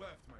left, my